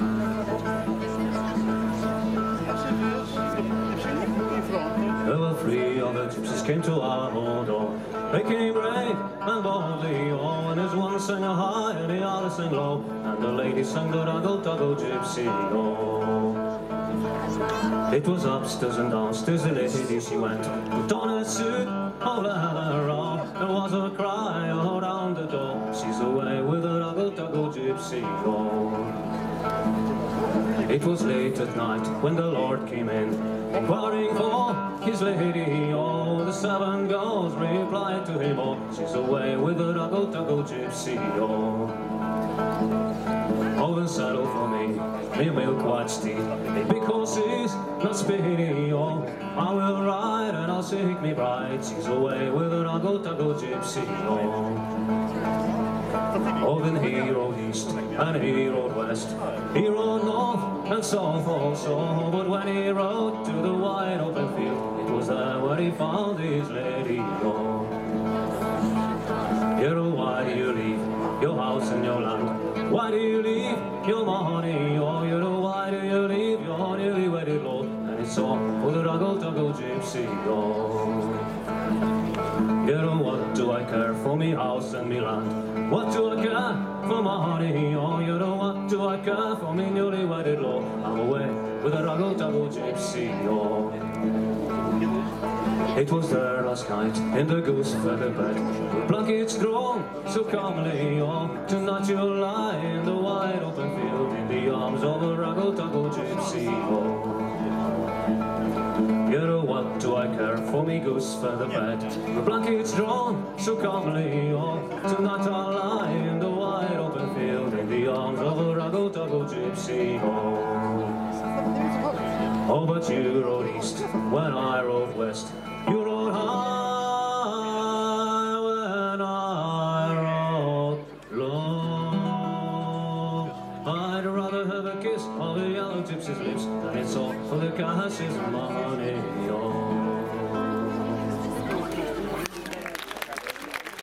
There were three other gypsies came to our door. They came brave and boldly, oh, and as one sang a high and the other sang low, and the lady sang the ruggle tuggle gypsy, oh. It was upstairs and downstairs the lady she went, put on a suit of leather, oh. There was a the away with a ruggle tuggle gypsy, oh. It was late at night when the Lord came in, inquiring for his lady. Oh, the seven girls replied to him, Oh, she's away with a ruggle tuggle gypsy. Oh, oh, then saddle for me, me milk white steed, because he's not speedy. Oh, I will ride and I'll seek me bride. She's away with a ruggle tuggle gypsy. Oh. Oh, then he rode east and he rode west. He rode north and south also. But when he rode to the wide open field, it was there where he found his lady. Oh, Hero, why do you leave your house and your land? Why do you leave your money? Oh, Hero, why do you leave your newly wedded lord? And it's all for the ruggle tuggle gypsy. Oh, you know what do I care for me house and me land? What do I care for my honey? Oh, you know what do I care for me newly wedded lord? I'm away with a ruggle tuggle gypsy, oh. It was there last night in the goose feather bed, blankets drawn so calmly, oh. Tonight you'll lie in the wide open field in the arms of a ruggle tuggle gypsy, oh. You know what do I care? For me goose feather bed The blankets drawn so calmly oh Tonight I'll lie in the wide open field In the arms of a ruggle tuggle gypsy oh Oh but you rode east when I rode west. You have the yellow gypsy's lips Than it's all for the cash's money oh.